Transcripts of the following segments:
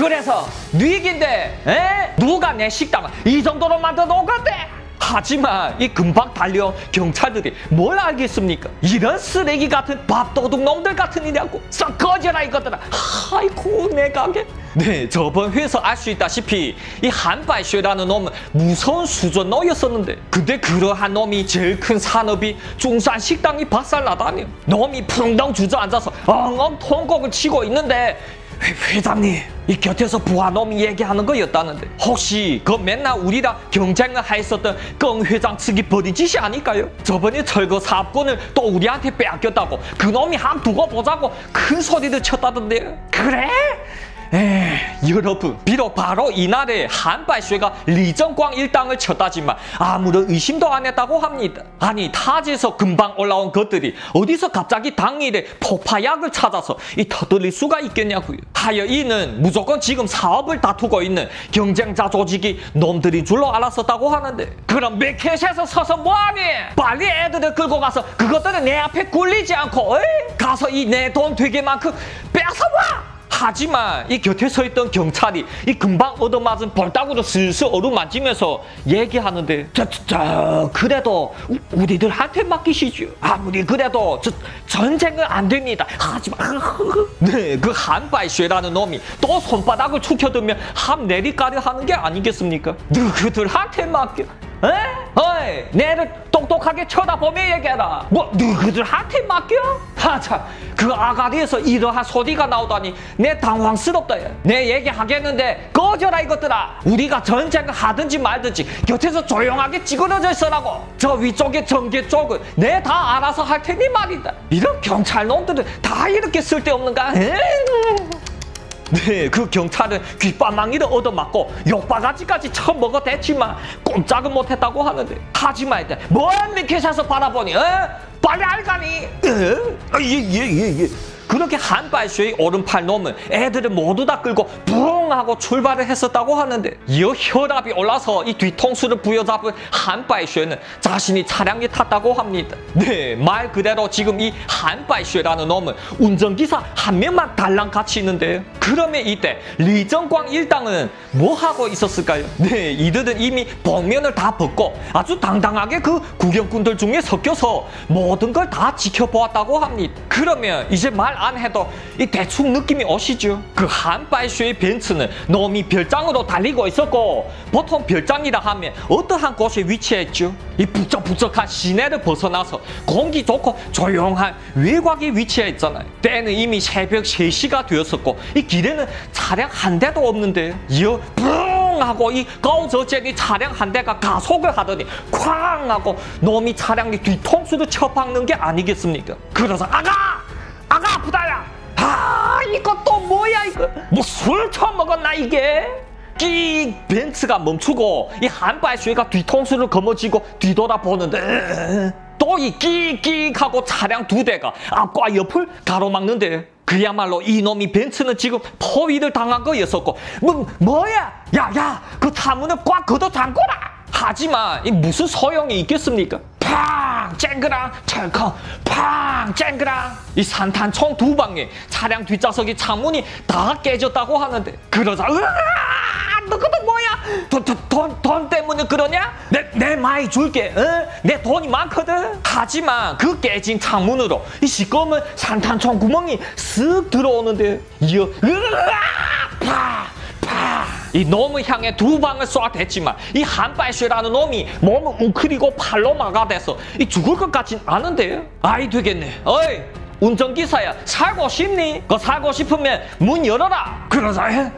그래서 뉘긴데 에? 누가 내 식당을 이 정도로 만들어 놓은 건데? 하지만 이 금방 달려온 경찰들이 뭘 알겠습니까? 이런 쓰레기 같은 밥도둑 놈들 같은 이냐고. 썩 꺼져라 이것들아. 아이고 내 가게. 네 저번 회에서 알 수 있다시피 이 한발쉐라는 놈은 무서운 수전노였었는데 근데 그러한 놈이 제일 큰 산업이 중산 식당이 박살나다니. 놈이 풍덩 주저앉아서 엉엉 통곡을 치고 있는데 회, 회장님 이 곁에서 부하놈이 얘기하는 거였다는데 혹시 그 맨날 우리랑 경쟁을 했었던 耿 회장 측이 벌인 짓이 아닐까요? 저번에 철거 사업권을 또 우리한테 빼앗겼다고 그놈이 한 두고 보자고 큰 소리를 쳤다던데 그래? 에 여러분 비록 바로 이날에 한발쇠가 리정광 일당을 쳤다지만 아무런 의심도 안 했다고 합니다. 아니 타지에서 금방 올라온 것들이 어디서 갑자기 당일에 폭파약을 찾아서 이 터뜨릴 수가 있겠냐고요. 하여 이는 무조건 지금 사업을 다투고 있는 경쟁자 조직이 놈들인 줄로 알았었다고 하는데 그럼 매켓에서 서서 뭐하니? 빨리 애들을 끌고 가서 그것들은 내 앞에 굴리지 않고 에이? 가서 이 내 돈 되게 만큼 뺏어와! 하지만 이 곁에 서 있던 경찰이 이 금방 얻어맞은 벌따구로 슬슬 어루만지면서 얘기하는데 저, 저, 저 그래도 우, 우리들한테 맡기시죠. 아무리 그래도 저, 전쟁은 안 됩니다. 하지만 네그 한발쉐라는 놈이 또 손바닥을 축혀들면 함 내리까지 하는 게 아니겠습니까? 누구들한테 맡겨 에? 어이, 내를 똑똑하게 쳐다보며 얘기해라. 뭐, 너희들 한테 맡겨? 하참, 그 아가리에서 이러한 소리가 나오다니 내 당황스럽다. 내 얘기하겠는데 꺼져라 이것들아. 우리가 전쟁을 하든지 말든지 곁에서 조용하게 찌그러져 있으라고. 저 위쪽에 전개 쪽은 내 다 알아서 할 테니 말이다. 이런 경찰 놈들은 다 이렇게 쓸데없는가? 에이. 네, 그 경찰은 귓바망이를 얻어맞고 욕바가지까지 처음 먹어댔지만 꼼짝은 못했다고 하는데 하지만 일단 뭔 미켓에서 바라보니 어? 빨리 알가니? 어? 예예예 예, 예. 그렇게 한발쇼의 오른팔 놈은 애들을 모두 다 끌고 붕 하고 출발을 했었다고 하는데 이 혈압이 올라서 이 뒤통수를 부여잡은 한발쇼는 자신이 차량에 탔다고 합니다. 네, 말 그대로 지금 이 한발쇼라는 놈은 운전기사 한 명만 달랑 같이 있는데 그러면 이때 리정광 일당은 뭐 하고 있었을까요? 네, 이들은 이미 복면을 다 벗고 아주 당당하게 그 구경꾼들 중에 섞여서 모든 걸 다 지켜보았다고 합니다. 그러면 이제 말안 해도 이 대충 느낌이 오시죠? 그 한발쇼의 벤츠는 놈이 별장으로 달리고 있었고 보통 별장이라 하면 어떠한 곳에 위치했죠? 이 부쩍부쩍한 시내를 벗어나서 공기 좋고 조용한 외곽에 위치해 있잖아요. 때는 이미 새벽 3시가 되었었고 이 길에는 차량 한 대도 없는데 이어 뿡 하고 이 거저제니 차량 한 대가 가속을 하더니 쾅 하고 놈이 차량이 뒤통수를 쳐박는 게 아니겠습니까? 그래서 아가! 아가 아프다야. 아 이거 또 뭐야 이거? 뭐 술 처음 먹었나 이게? 끼 벤츠가 멈추고 이 한발쉐가 뒤통수를 거머쥐고 뒤돌아보는데 또 이 끼끼 하고 차량 두 대가 앞과 옆을 가로막는데 그야말로 이놈이 벤츠는 지금 포위를 당한 거였었고 뭐 뭐야 야야 그 차문을 꽉 걷어 잠궈라 하지만 이 무슨 소용이 있겠습니까 팡 쨍그랑 찰컹 팡 쨍그랑 이 산탄총 두 방에 차량 뒷좌석이 창문이 다 깨졌다고 하는데 그러자 으아! 너그도 뭐야? 돈, 돈, 돈, 돈 때문에 그러냐? 내, 내 많이 줄게 어? 내 돈이 많거든. 하지만 그 깨진 창문으로 이 시꺼먼 산탄총 구멍이 쓱 들어오는데 이어 으아! 파 이 놈을 향해 두 방을 쏘아댔지만 이 한발쇠라는 놈이 몸을 웅크리고 팔로 막아대서 이 죽을 것 같진 않은데 아이 되겠네 어이 운전기사야 살고 싶니? 그 살고 싶으면 문 열어라 그러자 해?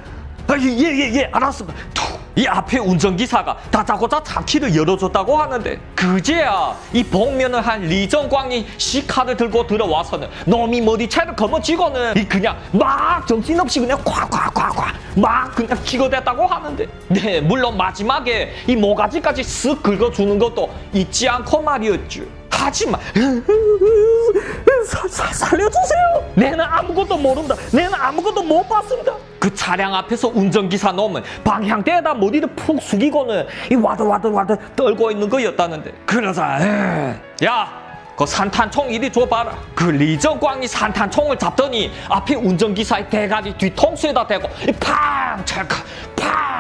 예예예 예, 예, 알았습니다 이 앞에 운전기사가 다짜고짜 차키를 열어줬다고 하는데 그제야 이 복면을 한 리정광이 시카를 들고 들어와서는 놈이 머리채를 거머쥐고는 이 그냥 막 정신없이 그냥 콱콱콱콱 막 그냥 찍어댔다고 하는데 네 물론 마지막에 이 모가지까지 쓱 긁어주는 것도 잊지 않고 말이었죠. 하지만 사, 사, 살려주세요. 내는 아무것도 모른다. 내는 아무것도 못 봤습니다 그 차량 앞에서 운전기사 놈은 방향대에다 머리를 푹 숙이고는 이 와들와들와들 떨고 있는 거였다는데 그러자 야그 산탄총 이리 줘봐라. 그 리정광이 산탄총을 잡더니 앞에 운전기사의 대가리 뒤통수에다 대고 이 팡! 찰칵! 팡!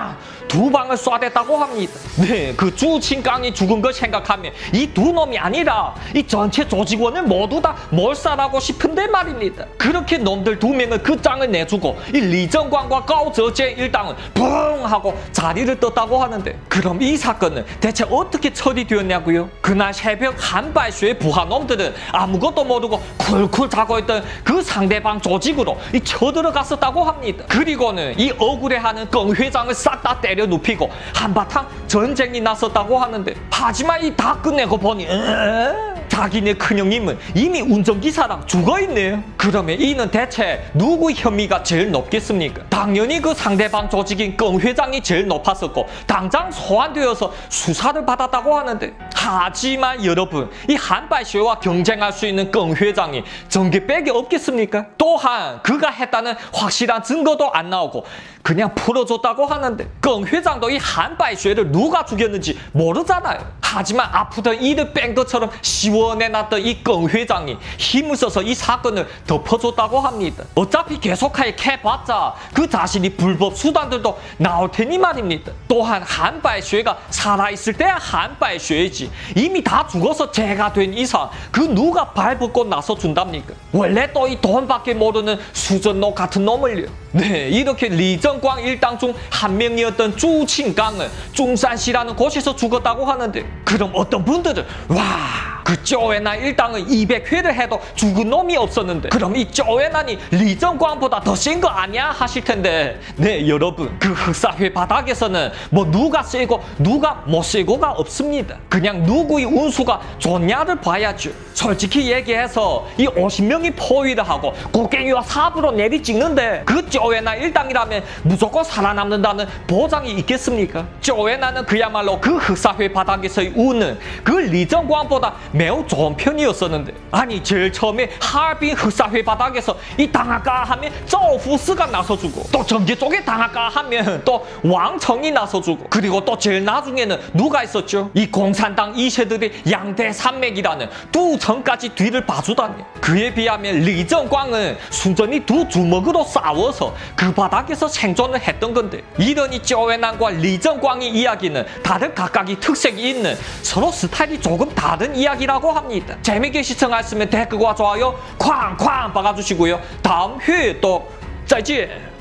두 방을 쏴댔다고 합니다. 네, 그 주친강이 죽은 걸 생각하면 이 두 놈이 아니라 이 전체 조직원을 모두 다 몰살하고 싶은데 말입니다. 그렇게 놈들 두 명을 그 짱을 내주고 이 리정광과 가오저제 일당은 붕 하고 자리를 떴다고 하는데 그럼 이 사건은 대체 어떻게 처리되었냐고요? 그날 새벽 한발쇼의 부하 놈들은 아무것도 모르고 쿨쿨 자고 있던 그 상대방 조직으로 이 쳐들어갔었다고 합니다. 그리고는 이 억울해하는 耿 회장을 싹 다 때려 눕히고 한바탕 전쟁이 났었다고 하는데 하지만 이다 끝내고 보니 에? 자기네 큰형님은 이미 운전기사랑 죽어있네요. 그러면 이는 대체 누구 혐의가 제일 높겠습니까? 당연히 그 상대방 조직인 耿 회장이 제일 높았었고 당장 소환되어서 수사를 받았다고 하는데 하지만 여러분 이 한발쇼와 경쟁할 수 있는 권 회장이 전기백이 없겠습니까? 또한 그가 했다는 확실한 증거도 안 나오고 그냥 풀어줬다고 하는데 권 회장도 이 한발쇼를 누가 죽였는지 모르잖아요. 하지만 아프던 이를 뺀 것처럼 시원해놨던 이 권 회장이 힘을 써서 이 사건을 덮어줬다고 합니다. 어차피 계속하여 캐봤자 그 자신이 불법 수단들도 나올 테니 말입니다. 또한 한발쇠가 살아있을 때야 한발쇠이지 이미 다 죽어서 죄가 된 이상 그 누가 발벗고 나서 준답니까? 원래 또 이 돈밖에 모르는 수전노 같은 놈을요. 네 이렇게 리정광 일당 중 한 명이었던 주친강은 중산시라는 곳에서 죽었다고 하는데 그럼 어떤 분들은 와 그 쪼에난 일당은 200회를 해도 죽은 놈이 없었는데. 그럼 이 쪼에난이 리정광보다 더 센 거 아니야? 하실 텐데. 네 여러분. 그 흑사회 바닥에서는 뭐 누가 세고 누가 못 세고가 없습니다. 그냥 누구의 운수가 좋냐를 봐야죠. 솔직히 얘기해서 이 50명이 포위를 하고 곡괭이와 삽으로 내리 찍는데 그 쪼에난 일당이라면 무조건 살아남는다는 보장이 있겠습니까? 쪼에난은 그야말로 그 흑사회 바닥에서의 운은 그 리정광보다 매우 좋은 편이었었는데 아니 제일 처음에 하얼빈 흑사회 바닥에서 이 당할까 하면 쪼후스가 나서주고 또 전기 쪽에 당할까 하면 또 왕청이 나서주고 그리고 또 제일 나중에는 누가 있었죠? 이 공산당 이세들의 양대 산맥이라는 두 정까지 뒤를 봐주다니 그에 비하면 리정광은 순전히 두 주먹으로 싸워서 그 바닥에서 생존을 했던 건데 이러니 쪼웨난과 리정광의 이야기는 다른 각각의 특색이 있는 서로 스타일이 조금 다른 이야기 라고 합니다. 재밌게 시청하셨으면 댓글과 좋아요 쾅쾅 박아주시고요. 다음 회에 또再见。